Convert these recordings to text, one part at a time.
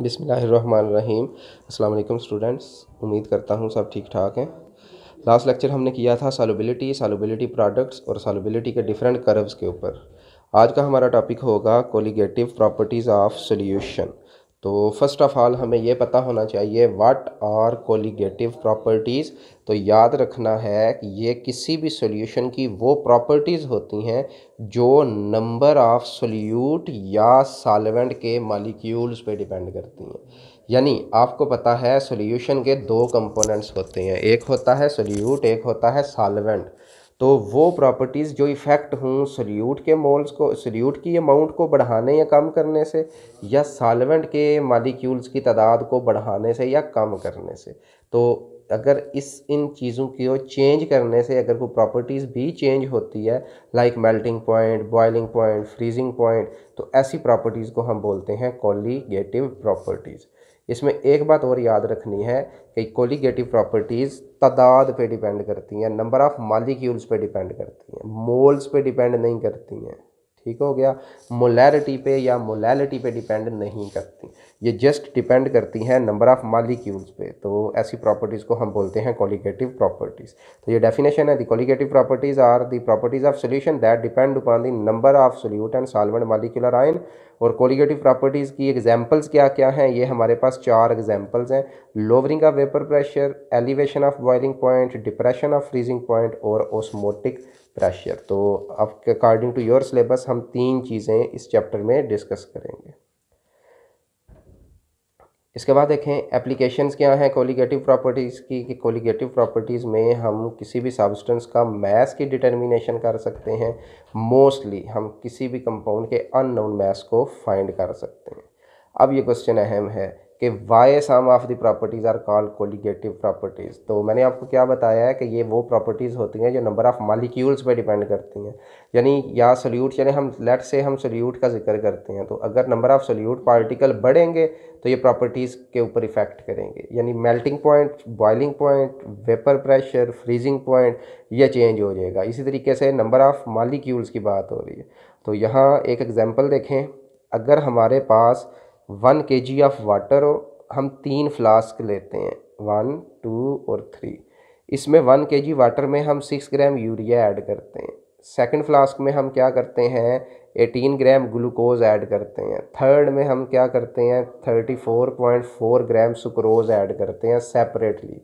बिसमीम अल्लाम स्टूडेंट्स, उम्मीद करता हूँ सब ठीक ठाक हैं। लास्ट लेक्चर हमने किया था सालबिलिटी सालबिलिटी प्रोडक्ट्स और सालबिलिटी के डिफरेंट कर्व्स के ऊपर। आज का हमारा टॉपिक होगा कोलिगेटिव प्रॉपर्टीज़ ऑफ़ सोल्यूशन। तो फ़र्स्ट ऑफ़ ऑल हमें ये पता होना चाहिए व्हाट आर कोलिगेटिव प्रॉपर्टीज़ तो याद रखना है कि ये किसी भी सॉल्यूशन की वो प्रॉपर्टीज़ होती हैं जो नंबर ऑफ़ सोल्यूट या सालवेंट के मालिक्यूल्स पे डिपेंड करती हैं। यानी आपको पता है सॉल्यूशन के दो कंपोनेंट्स होते हैं। एक होता है सोल्यूट एक होता है सालवेंट तो वो प्रॉपर्टीज़ जो इफ़ेक्ट हों सोल्यूट के मोल्स को सोल्यूट की अमाउंट को बढ़ाने या कम करने से, या सालवेंट के मालिक्यूल्स की तादाद को बढ़ाने से या कम करने से। तो अगर इस, इन चीज़ों की चेंज करने से, अगर कोई प्रॉपर्टीज़ भी चेंज होती है like melting point boiling point freezing point तो ऐसी प्रॉपर्टीज़ को हम बोलते हैं कॉलीगेटिव प्रॉपर्टीज़ इसमें एक बात और याद रखनी है कि कोलिगेटिव प्रॉपर्टीज़ तादाद पे डिपेंड करती हैं नंबर ऑफ़ मालिक्यूल्स पे डिपेंड करती हैं मोल्स पे डिपेंड नहीं करती हैं। ठीक हो गया। मोलैरिटी पे या मोलैलिटी पे डिपेंड नहीं करती। ये जस्ट डिपेंड करती हैं नंबर ऑफ़ मालिक्यूल्स पे। तो ऐसी प्रॉपर्टीज़ को हम बोलते हैं कॉलिगेटिव प्रॉपर्टीज़। तो ये डेफिनेशन है, the colligative properties are the properties of solution that depend upon the number of solute and solvent molecular ion. और कोलिगेटिव प्रॉपर्टीज़ की एग्जाम्पल्स क्या क्या हैं? ये हमारे पास चार एग्जाम्पल्स हैं। Lowering of vapour pressure elevation of boiling point depression of freezing point और ओस्मोटिक प्रेशर तो अब अकॉर्डिंग टू योर सिलेबस हम तीन चीज़ें इस चैप्टर में डिस्कस करेंगे। इसके बाद देखें एप्लीकेशंस क्या हैं कोलिगेटिव प्रॉपर्टीज़ की, कि कोलिगेटिव प्रॉपर्टीज़ में हम किसी भी सब्सटेंस का मैस की डिटर्मिनेशन कर सकते हैं। मोस्टली हम किसी भी कंपाउंड के अननोन मैस को फाइंड कर सकते हैं। अब ये क्वेश्चन अहम है कि why some of the properties are called colligative properties तो मैंने आपको क्या बताया है कि ये वो प्रॉपर्टीज़ होती हैं जो नंबर ऑफ़ मालिक्यूल्स पे डिपेंड करती हैं। यानी या सोल्यूट यानी हम लेट से हम सोल्यूट का ज़िक्र करते हैं। तो अगर नंबर ऑफ़ सोल्यूट पार्टिकल बढ़ेंगे तो ये प्रॉपर्टीज़ के ऊपर इफ़ेक्ट करेंगे। यानी melting point boiling point vapour pressure freezing point ये चेंज हो जाएगा। इसी तरीके से नंबर ऑफ़ मालिक्यूल्स की बात हो रही है। तो यहाँ एक एग्ज़ाम्पल देखें। अगर हमारे पास वन के जी ऑफ़ वाटर हम तीन फ्लास्क लेते हैं, वन, टू और थ्री। इसमें वन के जी वाटर में हम सिक्स ग्राम यूरिया ऐड करते हैं। सेकंड फ्लास्क में हम क्या करते हैं, एटीन ग्राम ग्लूकोज ऐड करते हैं। थर्ड में हम क्या करते हैं, thirty four point four gram sucrose add करते हैं सेपरेटली।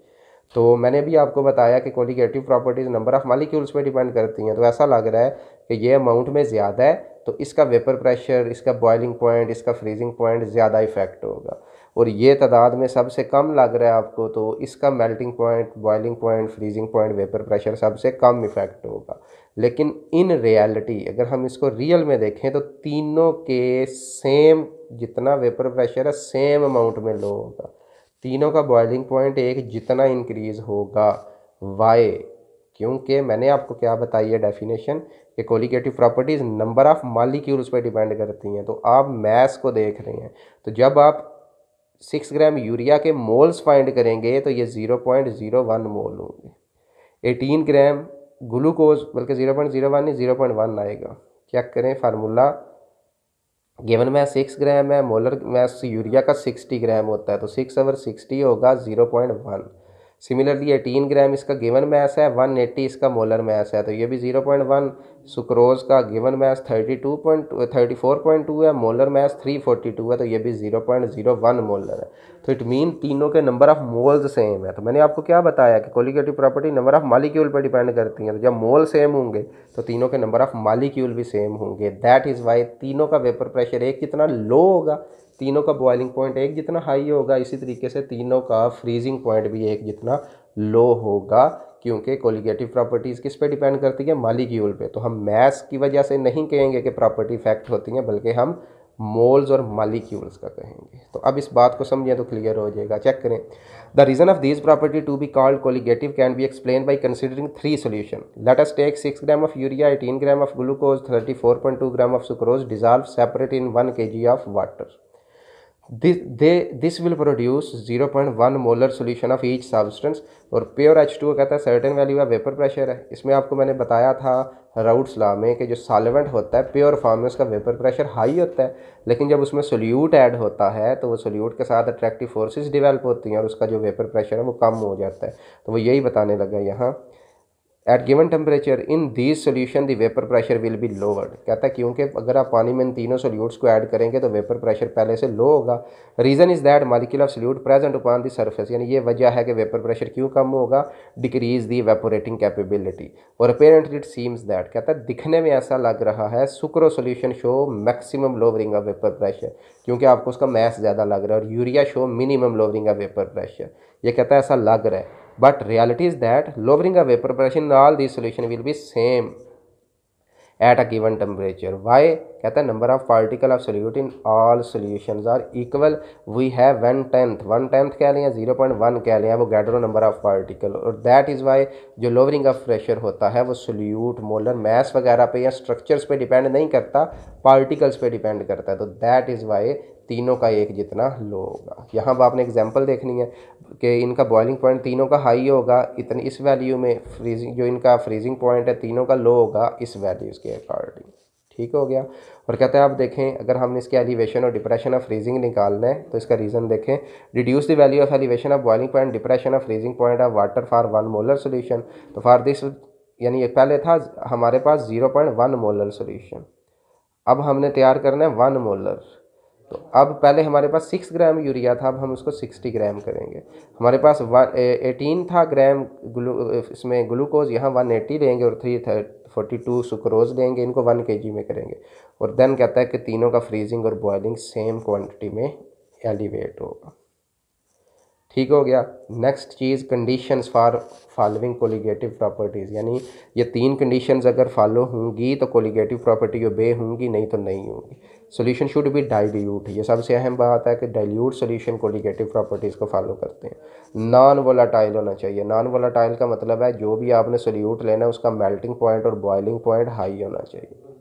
तो मैंने भी आपको बताया कि colligative properties number of molecules पे डिपेंड करती हैं। तो ऐसा लग रहा है कि ये अमाउंट में ज़्यादा है तो इसका वेपर प्रेशर इसका बॉइलिंग पॉइंट इसका फ्रीजिंग पॉइंट ज़्यादा इफ़ेक्ट होगा। और ये तादाद में सबसे कम लग रहा है आपको तो इसका melting point boiling point freezing point vapour pressure सबसे कम इफ़ेक्ट होगा। लेकिन इन रियलिटी अगर हम इसको रियल में देखें तो तीनों के सेम जितना वेपर प्रेशर है सेम अमाउंट में लो होगा। तीनों का बॉइलिंग पॉइंट एक जितना इंक्रीज़ होगा। वाई क्योंकि मैंने आपको क्या बताई है डेफिनेशन कि colligative properties number of molecules पर डिपेंड करती हैं। तो आप मैस को देख रहे हैं। तो जब आप सिक्स ग्राम यूरिया के मोल्स फाइंड करेंगे तो ये zero point zero one mole होंगे। एटीन ग्राम ग्लूकोज बल्कि ज़ीरो पॉइंट ज़ीरो वन नहीं ज़ीरो पॉइंट वन आएगा। चेक करें फार्मूला गिवन में सिक्स ग्राम है मोलर मैस यूरिया का सिक्सटी ग्राम होता है तो सिक्स अवर सिक्सटी होगा zero point one similarly eighteen gram इसका गिवन मैस है वन एट्टी इसका मोलर मैस है तो ये भी ज़ीरो पॉइंट वन सुक्रोज का given mass thirty two point thirty four point two है molar mass three forty two है तो ये भी zero point zero one molar है तो इट मीन तीनों के नंबर ऑफ़ मोल्स सेम है तो मैंने आपको क्या बताया कि colligative property number of molecule पर डिपेंड करती है तो जब मोल सेम होंगे तो तीनों के नंबर ऑफ़ मालिक्यूल भी सेम होंगे दैट इज़ वाई तीनों का वेपर प्रेशर एक कितना लो होगा तीनों का बॉइलिंग पॉइंट एक जितना हाई होगा, इसी तरीके से तीनों का फ्रीजिंग पॉइंट भी एक जितना लो होगा, क्योंकि कोलिगेटिव प्रॉपर्टीज़ किस पे डिपेंड करती है? मालिक्यूल पे। तो हम मैस की वजह से नहीं कहेंगे कि प्रॉपर्टी इफ़ेक्ट होती हैं, बल्कि हम मोल्स और मालिक्यूल्स का कहेंगे। तो अब इस बात को समझें तो क्लियर हो जाएगा। चेक करें। The reason of this property to be called colligative can be explain by considering three solution let us take six gram of urea eighteen gram of glucose thirty four point two gram of sucrose dissolve separate in one K G of water this, they, this will produce 0.1 molar solution of each substance और pure H two कहता है certain value का vapour pressure है। इसमें आपको मैंने बताया था राउट्स ला में कि जो सॉल्वेंट होता है प्योर फॉर्म में उसका वेपर प्रेशर हाई होता है। लेकिन जब उसमें सोल्यूट ऐड होता है तो वो सोल्यूट के साथ अट्रैक्टिव फोर्सेस डेवलप होती हैं और उसका जो वेपर प्रेशर है, वो कम हो जाता है। तो वो यही बताने लगा यहाँ। At given temperature in these solution the vapour pressure will be lowered कहता है, क्योंकि अगर आप पानी में इन तीनों सोल्यूट्स को ऐड करेंगे तो वेपर प्रेशर पहले से लो होगा। Reason is that molecule of solute present upon the surface यानी ये वजह है कि वेपर प्रेशर क्यों कम होगा? डिक्रीज दी वेपोरेटिंग कैपेबिलिटी और अपेरेंटली इट सीम्स दैट कहता है, दिखने में ऐसा लग रहा है sucrose solution show maximum lowering of vapour pressure क्योंकि आपको उसका मैथ ज़्यादा लग रहा है और urea show minimum lowering of vapour pressure ये कहता है, ऐसा लग रहा है। But reality is that lowering a vapor pressure in all these solution will be same at a given temperature why कहता है number of particle of solute in all solutions are equal we have one tenth one tenth कह लिया zero point one कह लिया वो गैड्रो number of particle और that is why जो lowering of pressure होता है वो solute molar mass वगैरह पे या structures पे depend नहीं करता particles पे डिपेंड करता है तो दैट इज़ वाई तीनों का एक जितना लो होगा। यहाँ पर आपने एग्जांपल देखनी है कि इनका बॉइलिंग पॉइंट तीनों का हाई होगा, इतनी इस वैल्यू में फ्रीजिंग जो इनका फ्रीजिंग पॉइंट है, तीनों का लो होगा इस वैल्यूज़ के अकॉर्डिंग ठीक हो गया? और कहते हैं, आप देखें, अगर हमने इसके एलिवेशन और डिप्रेशन ऑफ़ फ्रीजिंग निकालना है तो इसका रीज़न देखें। Reduce the value of elevation of boiling point depression of freezing point of water for one molar solution तो फॉर दिस यानी एक पहले था, हमारे पास zero point one molar solution अब हमने तैयार करना है वन मोलर तो अब पहले हमारे पास सिक्स ग्राम यूरिया था, अब हम उसको सिक्सटी ग्राम करेंगे। हमारे पास वन एटीन था ग्राम ग्लू इसमें ग्लूकोज यहाँ वन एटी लेंगे और थ्री फोर्टी टू सुक्रोज लेंगे इनको वन के में करेंगे। और देन कहता है कि तीनों का फ्रीजिंग और बॉयलिंग सेम क्वांटिटी में एलिवेट होगा। ठीक हो गया। Next cheese conditions for following colligative properties यानी ये तीन कंडीशंस अगर फॉलो होंगी तो कोलिगेटिव प्रॉपर्टी ओबे होंगी, नहीं तो नहीं होंगी। सोल्यूशन शुड बी डाइल्यूट ये सबसे अहम बात है कि डाइल्यूट सोल्यूशन कोलिगेटिव प्रॉपर्टीज़ को फॉलो करते हैं। नॉन वोलाटाइल होना चाहिए। नॉन वोलाटाइल का मतलब है, जो भी आपने सोल्यूट लेना है, उसका मेल्टिंग पॉइंट और बॉइलिंग पॉइंट हाई होना चाहिए।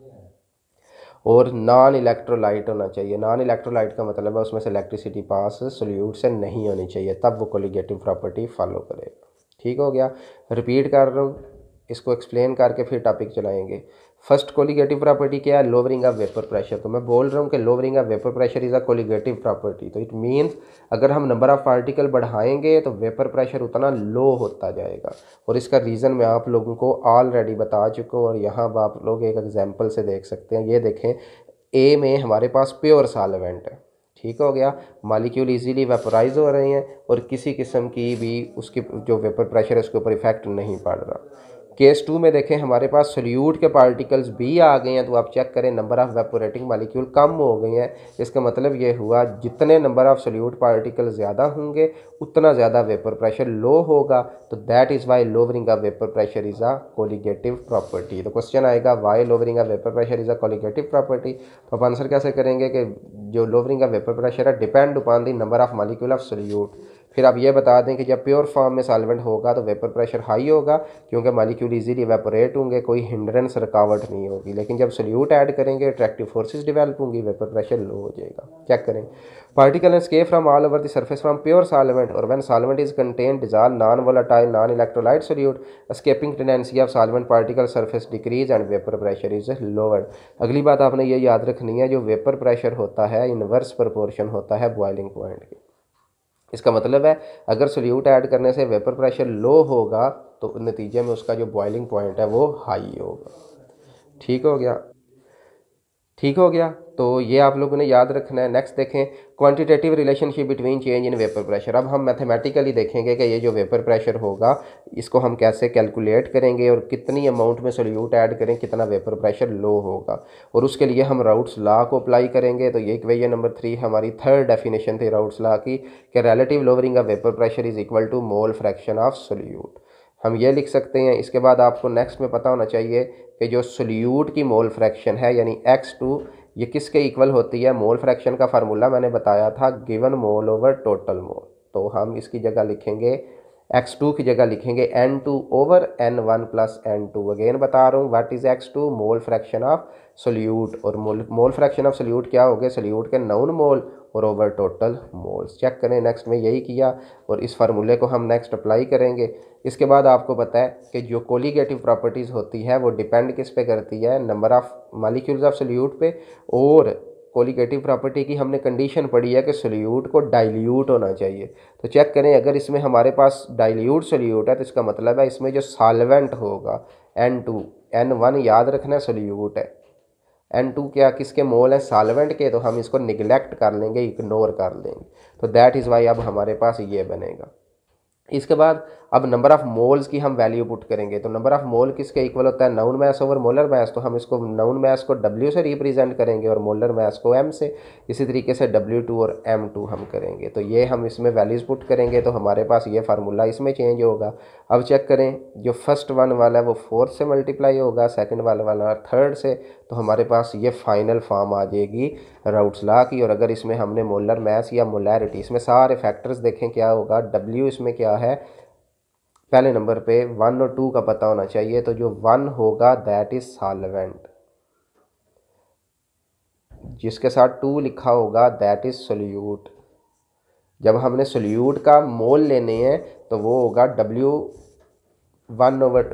और नॉन इलेक्ट्रोलाइट होना चाहिए। नॉन इलेक्ट्रोलाइट का मतलब है उसमें से इलेक्ट्रिसिटी पास सोल्यूट से नहीं होनी चाहिए, तब वो कोलिगेटिव प्रॉपर्टी फॉलो करेगा। ठीक हो गया? रिपीट कर रहा हूँ, इसको एक्सप्लेन करके फिर टॉपिक चलाएँगे। फ़र्स्ट कोलिगेटिव प्रॉपर्टी क्या है? लोवरिंग ऑफ़ वेपर प्रेशर तो मैं बोल रहा हूँ कि lowering of vapour pressure is a colligative property तो इट मीन्स अगर हम नंबर ऑफ़ पार्टिकल बढ़ाएँगे तो वेपर प्रेशर उतना लो होता जाएगा। और इसका रीज़न मैं आप लोगों को ऑलरेडी बता चुका हूँ, और यहाँ आप लोग एक एग्ज़ाम्पल से देख सकते हैं। ये देखें ए में हमारे पास प्योर सालवेंट है। ठीक हो गया? मालिक्यूल इजीली वेपराइज हो रहे हैं, और किसी किस्म की भी उसकी जो वेपर प्रेशर है, उसके ऊपर इफ़ेक्ट नहीं पड़ रहा। केस टू में देखें, हमारे पास सोल्यूट के पार्टिकल्स भी आ गए हैं तो आप चेक करें नंबर ऑफ़ वेपोरेटिंग मालिक्यूल कम हो गए हैं। इसका मतलब ये हुआ, जितने नंबर ऑफ़ सोल्यूट पार्टिकल ज़्यादा होंगे, उतना ज़्यादा वेपर प्रेशर लो होगा। तो that is why lowering of vapour pressure is a colligative property तो क्वेश्चन आएगा why lowering of vapour pressure is a colligative property तो आप आंसर कैसे करेंगे कि जो लोवरिंग ऑफ़ वेपर प्रेशर है depend upon the number of molecule of solute फिर आप ये बता दें कि जब प्योर फॉर्म में सॉल्वेंट होगा तो वेपर प्रेशर हाई होगा, क्योंकि मालिक्यूल इजीली वेपोरेट होंगे, कोई हिंड्रेंस रुकावट नहीं होगी। लेकिन जब सोल्यूट ऐड करेंगे अट्रैक्टिव फोर्सेस डेवलप होंगी, वेपर प्रेशर लो हो जाएगा। चेक करें। Particle escape from all over the surface from pure solvent और when solvent is contain dissolve non volatile non electrolyte solute escaping tendency of solvent particle surface decrease and vapour pressure is lowered अगली बात आपने ये याद रखनी है, जो vapour pressure होता है इनवर्स प्रपोर्शन होता है बॉइलिंग पॉइंट की। इसका मतलब है, अगर सोल्यूट ऐड करने से वेपर प्रेशर लो होगा तो नतीजे में उसका जो बॉइलिंग पॉइंट है वो हाई होगा। ठीक हो गया? ठीक हो गया। तो ये आप लोगों ने याद रखना है। नेक्स्ट देखें quantitative relationship between change in vapour pressure अब हम मैथमेटिकली देखेंगे कि ये जो वेपर प्रेशर होगा, इसको हम कैसे कैलकुलेट करेंगे और कितनी अमाउंट में सोल्यूट ऐड करें, कितना वेपर प्रेशर लो होगा। और उसके लिए हम राउट्स ला को अप्लाई करेंगे। तो ये इक्वेशन नंबर थ्री हमारी थर्ड डेफिनेशन थी राउट्स ला की, कि relative lowering of vapour pressure is equal to mole fraction of solute हम ये लिख सकते हैं, इसके बाद आपको नेक्स्ट में पता होना चाहिए कि जो सोल्यूट की मोल फ्रैक्शन है, यानी एक्स टू ये किसके इक्वल होती है? मोल फ्रैक्शन का फार्मूला मैंने बताया था given mole over total mole तो हम इसकी जगह लिखेंगे एक्स टू की जगह लिखेंगे N two over N one plus N two again बता रहा हूँ what is X two mole fraction of solute और mole mole fraction of solute क्या हो गए सोल्यूट के नाउन मोल और ओवर टोटल मोल्स चेक करें नेक्स्ट में यही किया और इस फार्मूले को हम नेक्स्ट अप्लाई करेंगे। इसके बाद आपको पता है कि जो कोलीगेटिव प्रॉपर्टीज़ होती है, वो डिपेंड किस पे करती है? Number of molecules of solute पे और कोलिगेटिव प्रॉपर्टी की हमने कंडीशन पढ़ी है कि सोल्यूट को डाइल्यूट होना चाहिए। तो चेक करें, अगर इसमें हमारे पास डाइल्यूट सोल्यूट है तो इसका मतलब है इसमें जो सालवेंट होगा एन टू एन वन याद रखना सोल्यूट है। एन टू क्या, किसके मोल हैं? सालवेंट के तो हम इसको निगलेक्ट कर लेंगे इग्नोर कर लेंगे। तो दैट इज़ वाई अब हमारे पास ये बनेगा। इसके बाद अब नंबर ऑफ़ मोल्स की हम वैल्यू पुट करेंगे। तो नंबर ऑफ़ मोल किसके इक्वल होता है? Known mass over molar mass तो हम इसको नाउन मैस को डब्ल्यू से रिप्रेजेंट करेंगे और मोलर मैस को एम से। इसी तरीके से डब्ल्यू टू और एम टू हम करेंगे। तो ये हम इसमें वैल्यूज़ पुट करेंगे तो हमारे पास ये फार्मूला इसमें चेंज होगा। अब चेक करें, जो फ़र्स्ट वन वाला है, वो फोर्थ से मल्टीप्लाई होगा सेकेंड वाला वाला थर्ड से। तो हमारे पास ये फाइनल फॉर्म आ जाएगी राउट्स ला की। और अगर इसमें हमने मोलर मैस या मोलैरिटी इसमें सारे फैक्टर्स देखें क्या होगा डब्ल्यू इसमें क्या है? पहले नंबर पे वन और टू का पता होना चाहिए तो जो वन होगा दैट इज़ सालवेंट जिसके साथ टू लिखा होगा दैट इज़ सोल्यूट जब हमने सोल्यूट का मोल लेने हैं तो वो होगा डब्ल्यू वन ओवर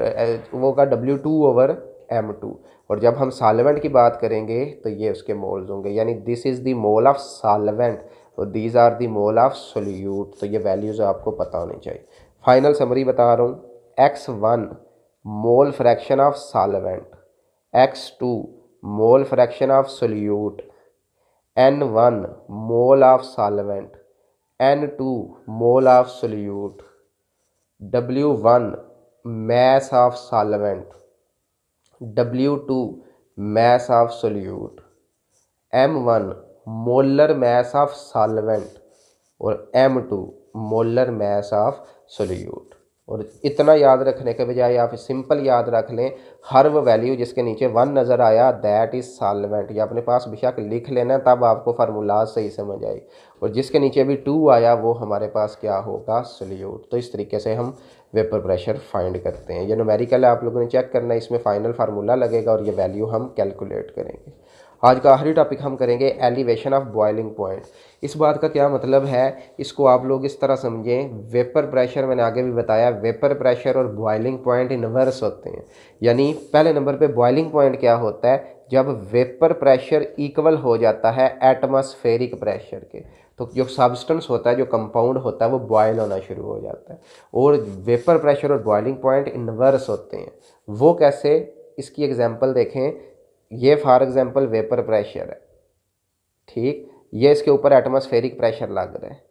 वो होगा W two over M two और जब हम सालवेंट की बात करेंगे तो ये उसके मोल्स होंगे। यानी this is the mole of solvent और these are the mole of solute तो ये वैल्यूज़ आपको पता होनी चाहिए। फाइनल समरी बता रहा हूँ। X one mole fraction of solvent X two mole fraction of solute N one mole of solvent N two mole of solute W one mass of solvent W2 mass of solute. M1 molar mass of solvent. और M2 molar mass of solute. और इतना याद रखने के बजाय आप simple याद रख लें, हर वो वैल्यू जिसके नीचे वन नज़र आया दैट इज़ सालवेंट या अपने पास बेशक लिख लेना, तब आपको फार्मूलाज सही समझ आई। और जिसके नीचे भी टू आया, वो हमारे पास क्या होगा? सोल्यूट तो इस तरीके से हम वेपर प्रेशर फाइंड करते हैं। ये नोमेरिकल है, आप लोगों ने चेक करना है, इसमें फाइनल फार्मूला लगेगा और ये वैल्यू हम कैलकुलेट करेंगे। आज का आखिरी टॉपिक हम करेंगे एलिवेशन ऑफ़ बॉइलिंग पॉइंट इस बात का क्या मतलब है? इसको आप लोग इस तरह समझें। वेपर प्रेशर, मैंने आगे भी बताया, वेपर प्रेशर और बॉइलिंग पॉइंट इनवर्स होते हैं। यानी पहले नंबर पे बॉइलिंग पॉइंट क्या होता है? जब वेपर प्रेशर इक्वल हो जाता है एटमॉस्फेरिक प्रेशर के। तो जो सब्सटेंस होता है, जो कंपाउंड होता है, वो बॉयल होना शुरू हो जाता है। और वेपर प्रेशर और बॉइलिंग पॉइंट इन्वर्स होते हैं। वो कैसे? इसकी एग्जांपल देखें। ये फॉर एग्जांपल वेपर प्रेशर है। ठीक? ये इसके ऊपर एटमॉस्फेरिक प्रेशर लग रहा है।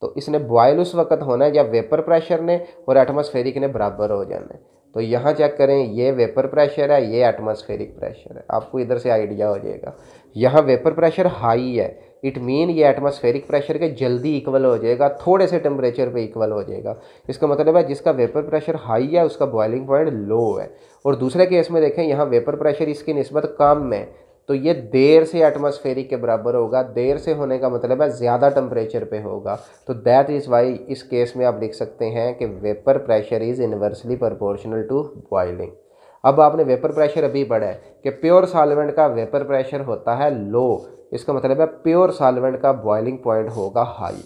तो इसने बॉयल उस वक्त होना है जब वेपर प्रेशर ने और एटमॉस्फेरिक ने बराबर हो जाना है। तो यहाँ चेक करें, ये वेपर प्रेशर है, ये एटमॉस्फेरिक प्रेशर है। आपको इधर से आइडिया हो जाएगा। यहाँ वेपर प्रेशर हाई है। इट मीन ये एटमॉस्फेरिक प्रेशर के जल्दी इक्वल हो जाएगा, थोड़े से टेम्परेचर पे इक्वल हो जाएगा। इसका मतलब है जिसका वेपर प्रेशर हाई है, उसका बॉइलिंग पॉइंट लो है। और दूसरे केस में देखें, यहाँ वेपर प्रेशर इसकी नस्बत कम है तो ये देर से एटमॉस्फेरिक के बराबर होगा। देर से होने का मतलब है ज़्यादा टेम्परेचर पे होगा। तो दैट इज़ वाई इस केस में आप लिख सकते हैं कि vapour pressure is inversely proportional to boiling अब आपने वेपर प्रेशर अभी पढ़ा है कि प्योर सॉल्वेंट का वेपर प्रेशर होता है लो इसका मतलब है प्योर सॉल्वेंट का बॉइलिंग पॉइंट होगा हाई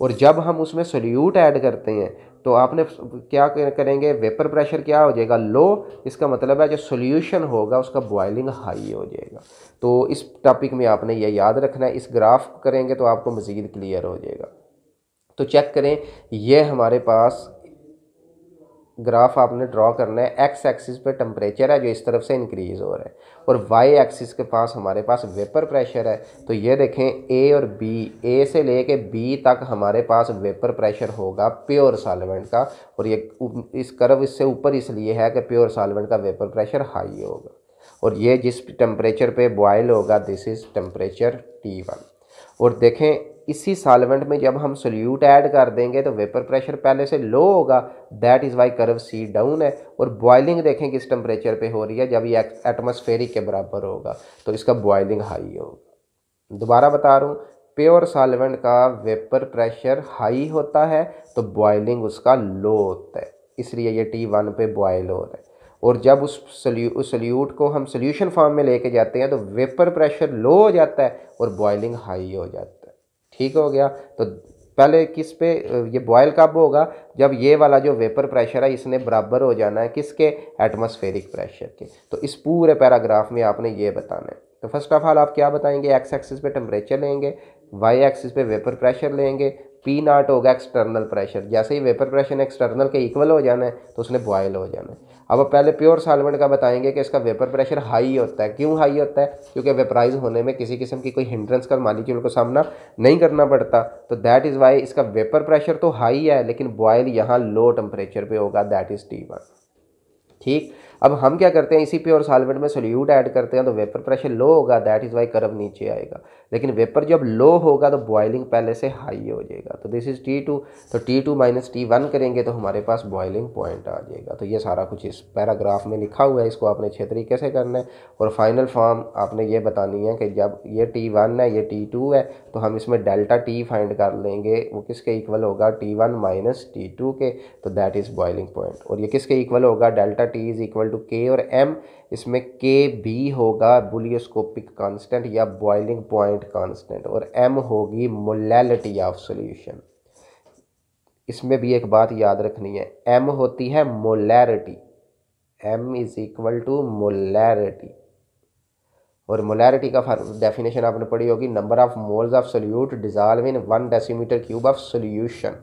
और जब हम उसमें सोल्यूट ऐड करते हैं तो आपने क्या करेंगे? वेपर प्रेशर क्या हो जाएगा? लो इसका मतलब है जो सोल्यूशन होगा, उसका बॉइलिंग हाई हो जाएगा. तो इस टॉपिक में आपने यह याद रखना है। इस ग्राफ करेंगे तो आपको मज़ीद क्लियर हो जाएगा। तो चेक करें यह हमारे पास ग्राफ आपने ड्रॉ करना है एक्स एक्सिस पे टेम्परेचर है जो इस तरफ़ से इंक्रीज़ हो रहा है और वाई एक्सिस के पास हमारे पास वेपर प्रेशर है। तो ये देखें ए और बी ए से लेके बी तक हमारे पास वेपर प्रेशर होगा प्योर सॉल्वेंट का और ये इस कर्व इससे ऊपर इसलिए है कि प्योर सॉल्वेंट का वेपर प्रेशर हाई होगा और ये जिस टेम्परेचर पे बॉयल होगा this is temperature T one और देखें इसी सॉल्वेंट में जब हम सोल्यूट ऐड कर देंगे तो वेपर प्रेशर पहले से लो होगा। That is why curve C down है। और बॉइलिंग देखें किस टेम्परेचर पे हो रही है, जब ये एटमॉस्फेरिक के बराबर होगा तो इसका बॉइलिंग हाई होगा। दोबारा बता रहा हूँ प्योर सॉल्वेंट का वेपर प्रेशर हाई होता है तो बॉइलिंग उसका लो होता है। इसलिए ये टी वन पे बॉयल हो रहा है। और जब उस सल्यू उस सल्यूट को हम सोल्यूशन फॉर्म में लेके जाते हैं तो वेपर प्रेशर लो हो जाता है और बॉइलिंग हाई हो जाता है। ठीक हो गया। तो पहले किस पे, ये बॉयल कब होगा? जब ये वाला जो वेपर प्रेशर है, इसने बराबर हो जाना है किसके? एटमॉस्फेरिक प्रेशर के। तो इस पूरे पैराग्राफ में आपने ये बताना है। तो फ़र्स्ट ऑफ़ ऑल आप क्या बताएँगे? एक्स एक्सिस पे टेम्परेचर लेंगे वाई एक्सिस पे वेपर प्रेशर लेंगे पी नाट होगा एक्सटर्नल प्रेशर जैसे ही वेपर प्रेशर एक्सटर्नल के इक्वल हो जाना है तो उसने बॉयल हो जाना है। अब पहले प्योर सॉल्वेंट का बताएँगे कि इसका वेपर प्रेशर हाई होता है। क्यों हाई होता है? क्योंकि वेपराइज होने में किसी किस्म की कोई हिंड्रेंस का मालिक्यूल को सामना नहीं करना पड़ता। तो दैट इज़ वाई इसका वेपर प्रेशर तो हाई है, लेकिन बॉयल यहाँ लो टेम्परेचर पर होगा दैट इज़ टी ठीक? अब हम क्या करते हैं, इसी प्योर सॉल्वेंट में सोल्यूट ऐड करते हैं तो वेपर प्रेशर लो होगा दैट इज़ वाई कर्व नीचे आएगा। लेकिन वेपर जब लो होगा तो बॉयलिंग पहले से हाई हो जाएगा। तो दिस इज़ टी टू तो T two minus T one करेंगे तो हमारे पास बॉइलिंग पॉइंट आ जाएगा। तो ये सारा कुछ इस पैराग्राफ में लिखा हुआ है, इसको आपने अच्छे तरीके से करना है? और फाइनल फॉर्म आपने ये बतानी है कि जब ये टी वन है, ये टी टू है तो हम इसमें डेल्टा टी फाइंड कर लेंगे। वो किसके इक्वल होगा? T one minus T two के तो दैट इज़ बॉइलिंग पॉइंट और ये किसके इक्वल होगा? Delta T is equal to K और एम इसमें के बी होगा बुलियोस्कोपिक कांस्टेंट या बॉइलिंग पॉइंट कांस्टेंट और एम होगी मोलैलिटी ऑफ़ सॉल्यूशन इसमें भी एक बात याद रखनी है एम होती है molarity M is equal to molarity और मोलैरिटी का डेफिनेशन आपने पढ़ी होगी number of moles of solute dissolve in one decimetre cube of solution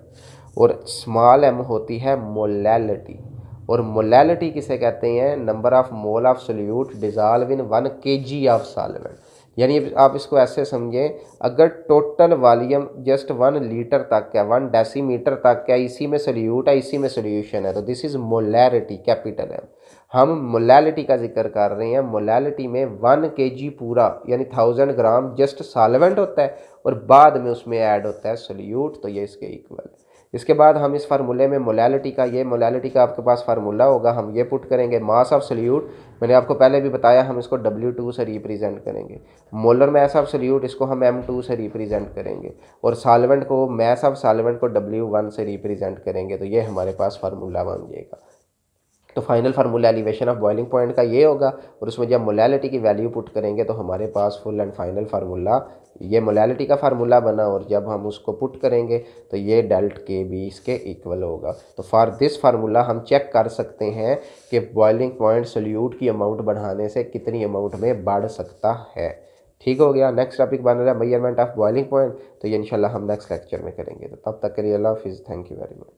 और स्मॉल एम होती है मोलैलिटी और मोलैलिटी किसे कहते हैं? Number of mole of solute dissolve in one K G of solvent यानी आप इसको ऐसे समझें, अगर total volume just one litre तक है वन डेसीमीटर तक है, इसी में सोल्यूट है, इसी में सोल्यूशन है तो दिस इज़ मोलैरिटी कैपिटल है हम मोलैलिटी का ज़िक्र कर रहे हैं मोलैलिटी में वन के जी पूरा, यानी थाउज़ेंड ग्राम जस्ट सॉल्वेंट होता है, और बाद में उसमें ऐड होता है सोल्यूट तो ये इसके इक्वल है। इसके बाद हम इस फार्मूले में मोलैलिटी का, ये मोलैलिटी का आपके पास फार्मूला होगा, हम ये पुट करेंगे मास ऑफ़ सल्यूट मैंने आपको पहले भी बताया, हम इसको डब्ल्यू टू से रिप्रेजेंट करेंगे। मोलर मैस ऑफ़ सल्यूट इसको हम एम टू से रिप्रेजेंट करेंगे। और सालवेंट को मैस ऑफ़ सालवेंट को डब्ल्यू वन से रिप्रेजेंट करेंगे। तो ये हमारे पास फार्मूला बन जाएगा। तो final formula elevation of boiling point का ये होगा और उसमें जब मोलैलिटी की वैल्यू पुट करेंगे तो हमारे पास फुल एंड फाइनल फार्मूला ये मोलैलिटी का फार्मूला बना और जब हम उसको पुट करेंगे तो ये डेल्ट के भी इसके इक्वल होगा। तो फॉर दिस फार्मूला हम चेक कर सकते हैं कि बॉइलिंग पॉइंट सोल्यूट की अमाउंट बढ़ाने से कितनी अमाउंट में बढ़ सकता है। ठीक हो गया। नेक्स्ट टॉपिक बन रहा है मेज़रमेंट ऑफ़ बॉइलिंग पॉइंट तो ये इंशाल्लाह हम नेक्स्ट लेक्चर में करेंगे। तो तब तक के लिए अल्लाह हाफिज़। Thank you very much